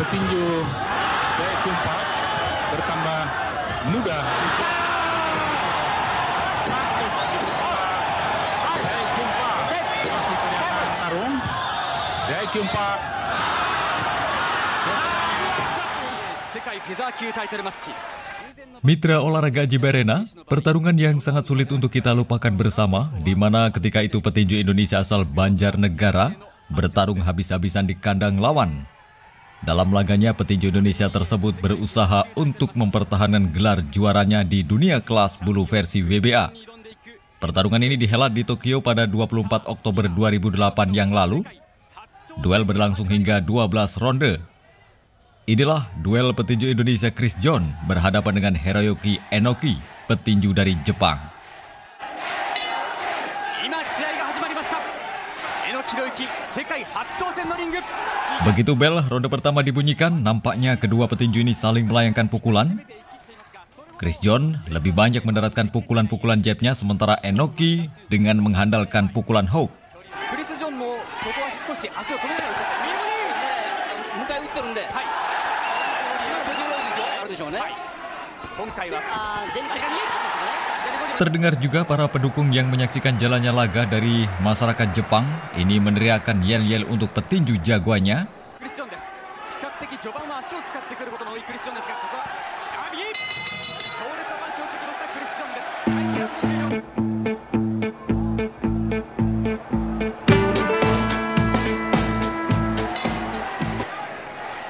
petinju Daya Jumpa bertambah mudah untuk satu Daya Jumpa masih kelihatan tarung Daya Jumpa 世界フェザー級タイトルマッチ Mitra olahraga Jiberena, pertarungan yang sangat sulit untuk kita lupakan bersama, di mana ketika itu petinju Indonesia asal Banjarnegara bertarung habis-habisan di kandang lawan. Dalam laganya, petinju Indonesia tersebut berusaha untuk mempertahankan gelar juaranya di dunia kelas bulu versi WBA. Pertarungan ini dihelat di Tokyo pada 24 Oktober 2008 yang lalu. Duel berlangsung hingga 12 ronde Inilah duel petinju Indonesia Chris John berhadapan dengan Hiroyuki Enoki, petinju dari Jepang. Begitu bel ronde pertama dibunyikan, nampaknya kedua petinju ini saling melayangkan pukulan. Chris John lebih banyak mendaratkan pukulan-pukulan jabnya sementara Enoki dengan mengandalkan pukulan hook. Terdengar juga para pendukung yang menyaksikan jalannya laga dari masyarakat Jepang ini meneriakkan yel-yel untuk petinju jagoannya.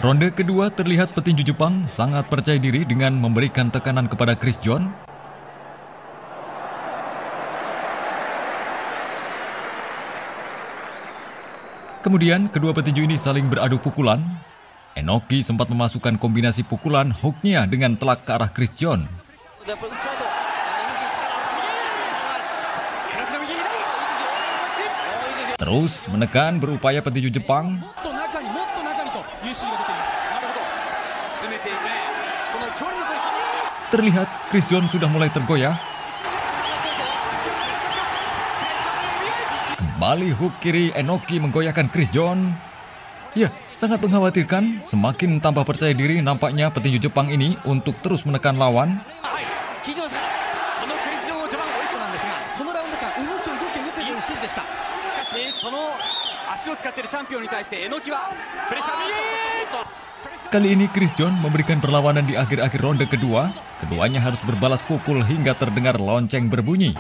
Ronde kedua terlihat petinju Jepang sangat percaya diri dengan memberikan tekanan kepada Chris John Kemudian kedua petinju ini saling beradu pukulan. Enoki sempat memasukkan kombinasi pukulan hooknya dengan telak ke arah Chris John. Terus menekan berupaya petinju Jepang. Terlihat Chris John sudah mulai tergoyah Kembali hook kiri Enoki menggoyahkan Chris John. Ya, sangat mengkhawatirkan. Semakin tambah percaya diri nampaknya petinju Jepang ini untuk terus menekan lawan. Kali ini Chris John memberikan perlawanan di akhir-akhir ronde kedua. Keduanya harus berbalas pukul hingga terdengar lonceng berbunyi.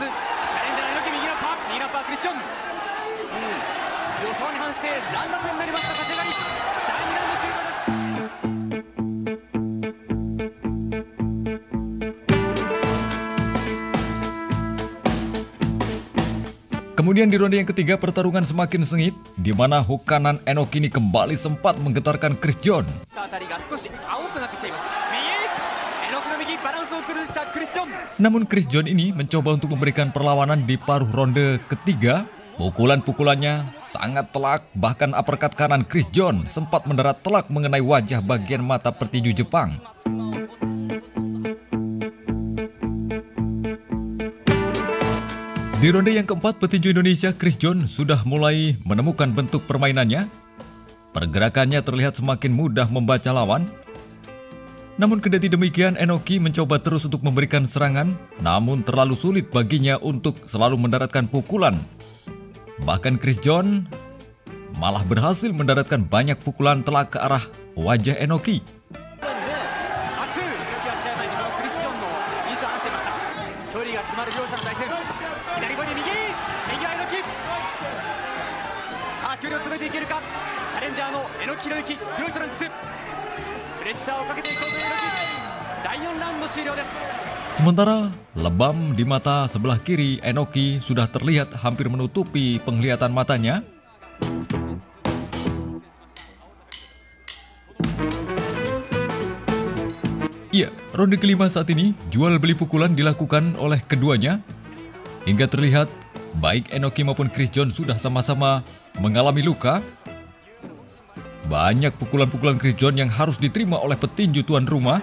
Kemudian di ronde yang ketiga pertarungan semakin sengit, di mana hook kanan Enoki ini kembali sempat menggetarkan Chris John. Namun Chris John ini mencoba untuk memberikan perlawanan di paruh ronde ketiga. Pukulan-pukulannya sangat telak, bahkan uppercut kanan Chris John sempat mendarat telak mengenai wajah bagian mata pertiju Jepang. Di ronde yang keempat, petinju Indonesia Chris John sudah mulai menemukan bentuk permainannya. Pergerakannya terlihat semakin mudah membaca lawan, namun kendati demikian, Enoki mencoba terus untuk memberikan serangan, namun terlalu sulit baginya untuk selalu mendaratkan pukulan. Bahkan Chris John malah berhasil mendaratkan banyak pukulan telak ke arah wajah Enoki. 初榎木は試合前にこのクリスチョンの印象を話していました距離が詰まる両者の対戦左ボディ右右は榎木さあ距離を詰めていけるかチャレンジャーの榎木宏之黒いトランクスプレッシャーをかけていこうという榎木第4ラウンド終了です Sementara lebam di mata sebelah kiri Enoki sudah terlihat hampir menutupi penglihatan matanya. Iya, ronde kelima saat ini jual beli pukulan dilakukan oleh keduanya. Hingga terlihat, baik Enoki maupun Chris John sudah sama-sama mengalami luka. Banyak pukulan-pukulan Chris John yang harus diterima oleh petinju tuan rumah.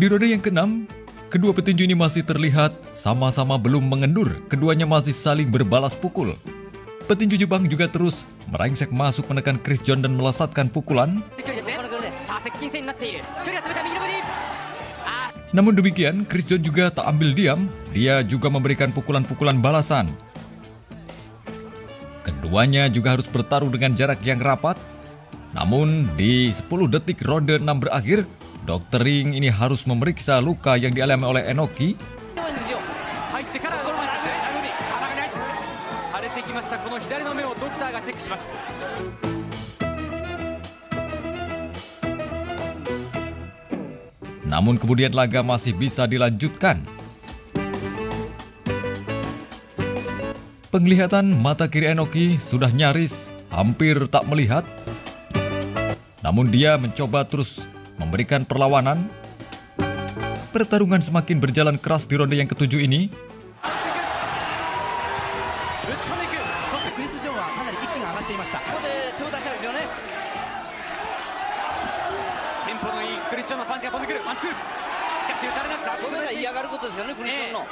Di roda yang keenam, kedua petinju ini masih terlihat sama-sama belum mengendur. Keduanya masih saling berbalas pukul. Petinju Jepang juga terus merengsek masuk menekan Chris John dan melesatkan pukulan. Namun demikian, Chris John juga tak ambil diam, dia juga memberikan pukulan-pukulan balasan. Keduanya juga harus bertarung dengan jarak yang rapat. Namun, di 10 detik ronde 6 berakhir, Dr. Ring ini harus memeriksa luka yang dialami oleh Enoki 目をドクターがチェックします Namun kemudian laga masih bisa dilanjutkan. Penglihatan mata kiri Enoki sudah nyaris hampir tak melihat. Namun dia mencoba terus memberikan perlawanan. Pertarungan semakin berjalan keras di ronde yang ketujuh ini. ンのパンチが飛んでくるワンツーしかし打たれなくそれが嫌がることですからねクリス・ジョンの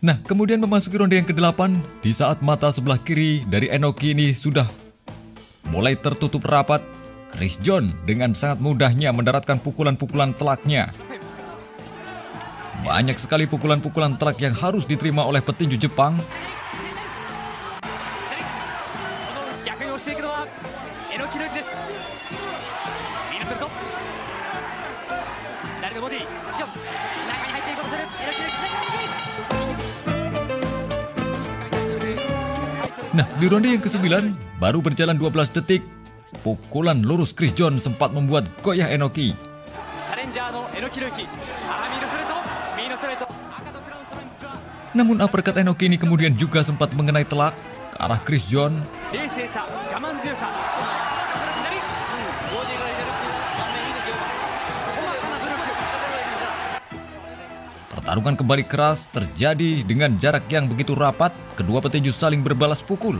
Nah, kemudian memasuki ronde yang ke-8 di saat mata sebelah kiri dari Enoki ini sudah mulai tertutup rapat. Chris John dengan sangat mudahnya mendaratkan pukulan-pukulan telaknya. Banyak sekali pukulan-pukulan telak yang harus diterima oleh petinju Jepang. Nah di ronde yang ke-9 baru berjalan 12 detik, pukulan lurus Chris John sempat membuat goyah Enoki. Namun uppercut Enoki ini kemudian juga sempat mengenai telak ke arah Chris John. Pertarungan kembali keras terjadi dengan jarak yang begitu rapat, kedua petinju saling berbalas pukul.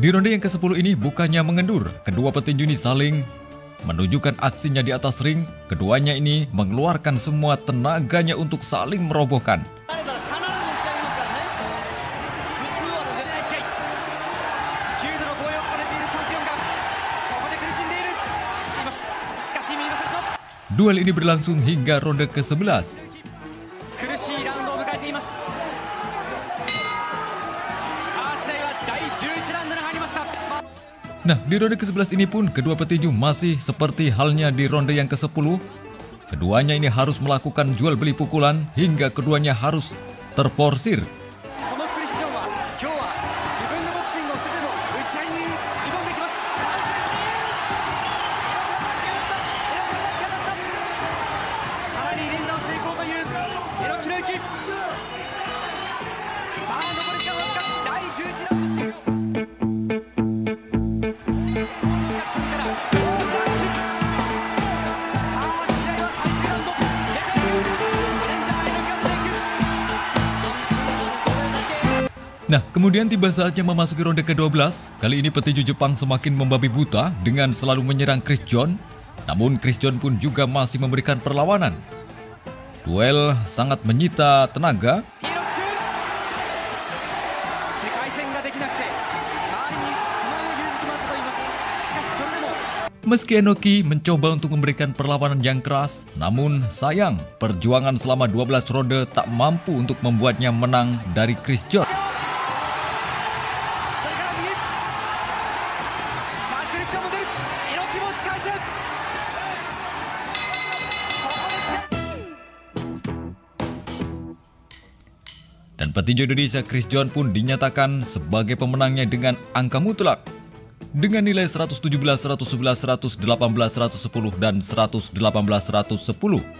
Di ronde yang ke-10 ini bukannya mengendur, kedua petinju ini saling Menunjukkan aksinya di atas ring, keduanya ini mengeluarkan semua tenaganya untuk saling merobohkan. Duel ini berlangsung hingga ronde ke-11. Nah, di ronde ke-11 ini pun kedua petinju masih seperti halnya di ronde yang ke-10. Keduanya ini harus melakukan jual beli pukulan hingga keduanya harus terporsir. Nah, kemudian tiba saatnya memasuki ronde ke-12. Kali ini petinju Jepang semakin membabi buta dengan selalu menyerang Chris John. Namun Chris John pun juga masih memberikan perlawanan. Duel sangat menyita tenaga. Meski Enoki mencoba untuk memberikan perlawanan yang keras, namun sayang perjuangan selama 12 ronde tak mampu untuk membuatnya menang dari Chris John. Dan petinju Indonesia Chris John pun dinyatakan sebagai pemenangnya dengan angka mutlak. Dengan nilai 117, 111, 118, 110, dan 118, 110.